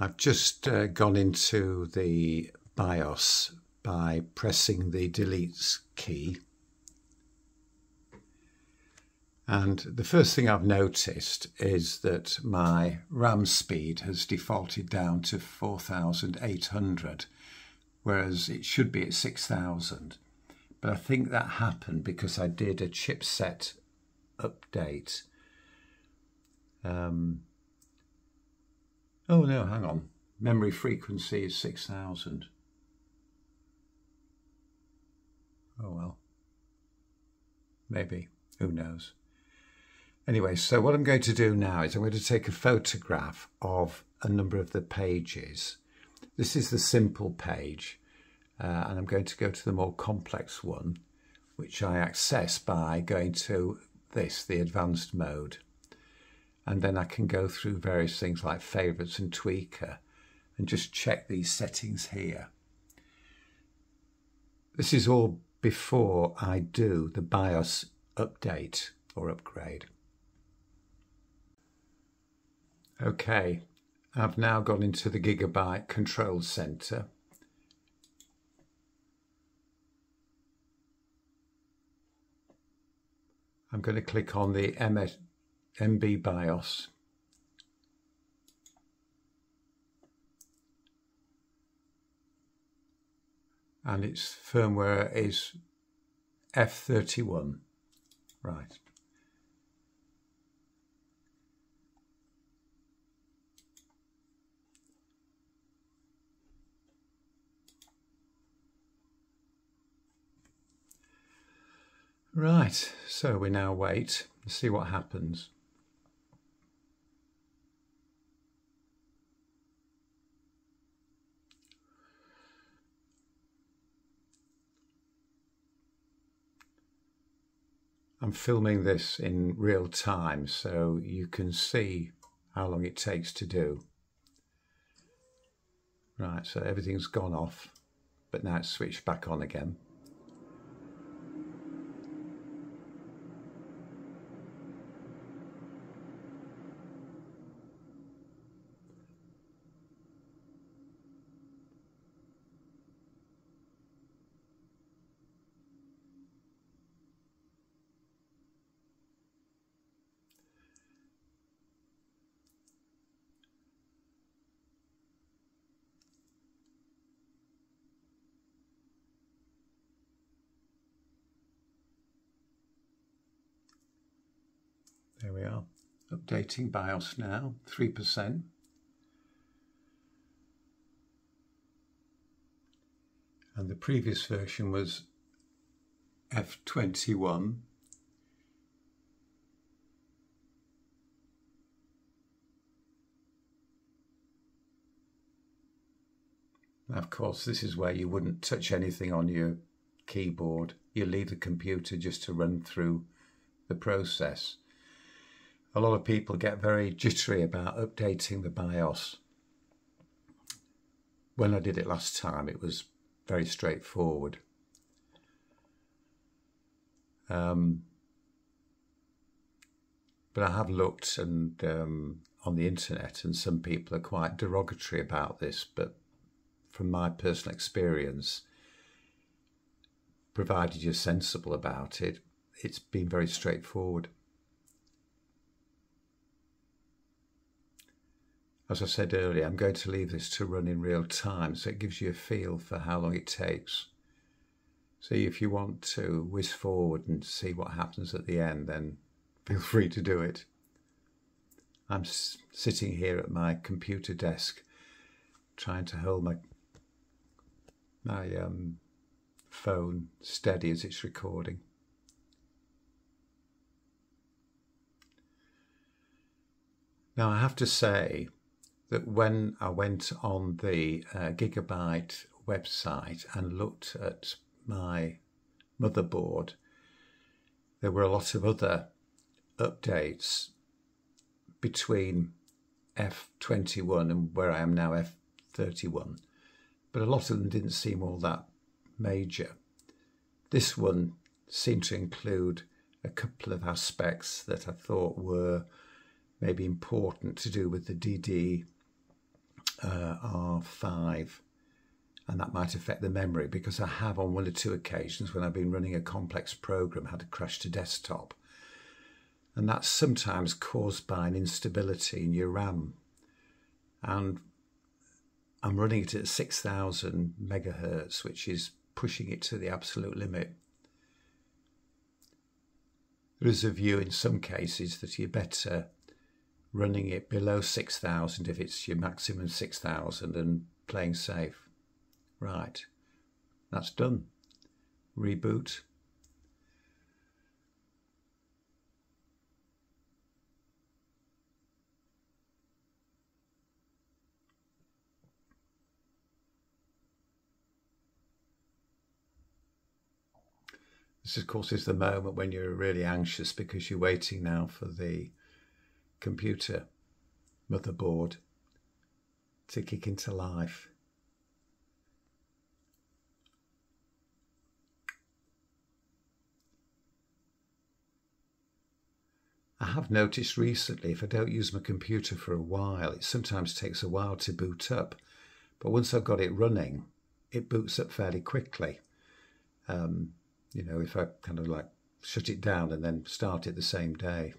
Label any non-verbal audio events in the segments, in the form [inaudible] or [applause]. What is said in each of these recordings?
I've just uh, gone into the BIOS by pressing the delete key. And the first thing I've noticed is that my RAM speed has defaulted down to 4,800, whereas it should be at 6,000. But I think that happened because I did a chipset update. Um, Oh no, hang on. Memory frequency is 6000. Oh well. Maybe. Who knows? Anyway, so what I'm going to do now is I'm going to take a photograph of a number of the pages. This is the simple page, uh, and I'm going to go to the more complex one, which I access by going to this, the advanced mode and then I can go through various things like favorites and tweaker and just check these settings here. This is all before I do the BIOS update or upgrade. Okay, I've now gone into the Gigabyte Control Center. I'm going to click on the MS MB BIOS. And its firmware is F31. Right. Right, so we now wait and see what happens. I'm filming this in real time so you can see how long it takes to do. Right, so everything's gone off, but now it's switched back on again. There we are. Updating BIOS now, 3%. And the previous version was F21. Of course, this is where you wouldn't touch anything on your keyboard. You leave the computer just to run through the process a lot of people get very jittery about updating the BIOS. When I did it last time, it was very straightforward. Um, but I have looked and um, on the internet, and some people are quite derogatory about this. But from my personal experience, provided you're sensible about it, it's been very straightforward. As I said earlier, I'm going to leave this to run in real time so it gives you a feel for how long it takes. See if you want to whiz forward and see what happens at the end, then feel [laughs] free to do it. I'm sitting here at my computer desk trying to hold my my um, phone steady as it's recording. Now I have to say that when I went on the uh, Gigabyte website and looked at my motherboard, there were a lot of other updates between F21 and where I am now F31, but a lot of them didn't seem all that major. This one seemed to include a couple of aspects that I thought were maybe important to do with the DD uh, R5 and that might affect the memory because I have on one or two occasions when I've been running a complex program had to crash to desktop. And that's sometimes caused by an instability in your RAM. And I'm running it at 6000 megahertz which is pushing it to the absolute limit. There is a view in some cases that you're better running it below 6000 if it's your maximum 6000 and playing safe. Right, that's done. Reboot. This, of course, is the moment when you're really anxious because you're waiting now for the computer motherboard to kick into life. I have noticed recently if I don't use my computer for a while, it sometimes takes a while to boot up. But once I've got it running, it boots up fairly quickly. Um, you know, if I kind of like shut it down and then start it the same day.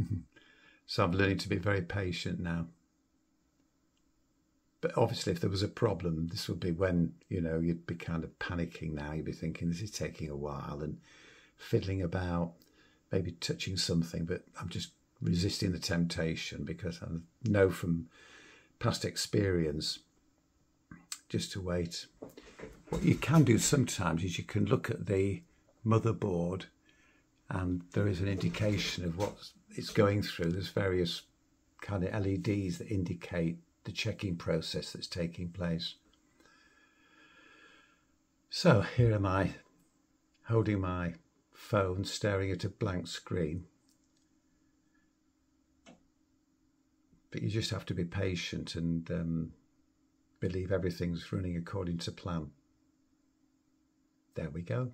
[laughs] so I'm learning to be very patient now. But obviously, if there was a problem, this would be when, you know, you'd be kind of panicking now. You'd be thinking, this is taking a while and fiddling about, maybe touching something, but I'm just resisting the temptation because I know from past experience just to wait. What you can do sometimes is you can look at the motherboard and there is an indication of what it's going through. There's various kind of LEDs that indicate the checking process that's taking place. So here am I holding my phone staring at a blank screen. But you just have to be patient and um, believe everything's running according to plan. There we go.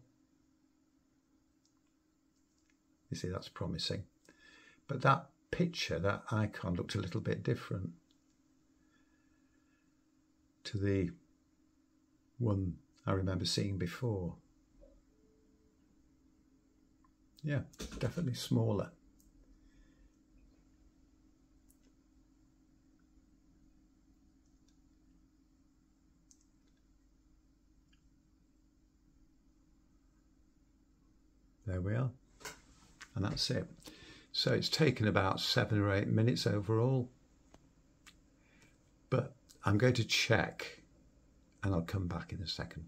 You see, that's promising. But that picture, that icon looked a little bit different to the one I remember seeing before. Yeah, definitely smaller. There we are. And that's it. So it's taken about seven or eight minutes overall. But I'm going to check and I'll come back in a second.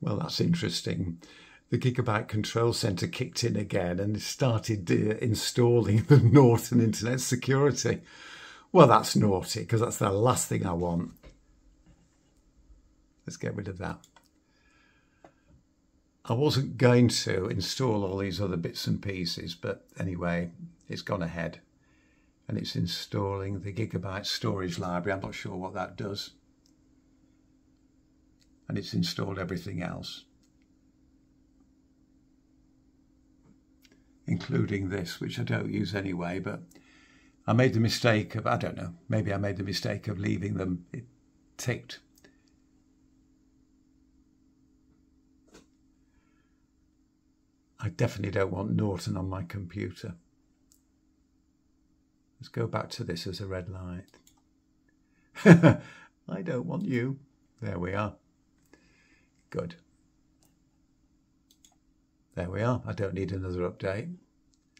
Well, that's interesting. The Gigabyte Control Center kicked in again and started uh, installing [laughs] the Norton Internet Security. Well, that's naughty because that's the last thing I want. Let's get rid of that. I wasn't going to install all these other bits and pieces, but anyway, it's gone ahead and it's installing the gigabyte storage library. I'm not sure what that does. And it's installed everything else, including this, which I don't use anyway, but I made the mistake of, I don't know, maybe I made the mistake of leaving them ticked I definitely don't want Norton on my computer. Let's go back to this as a red light. [laughs] I don't want you. There we are. Good. There we are. I don't need another update.